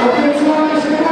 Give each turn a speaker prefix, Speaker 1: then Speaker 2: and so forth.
Speaker 1: Okay.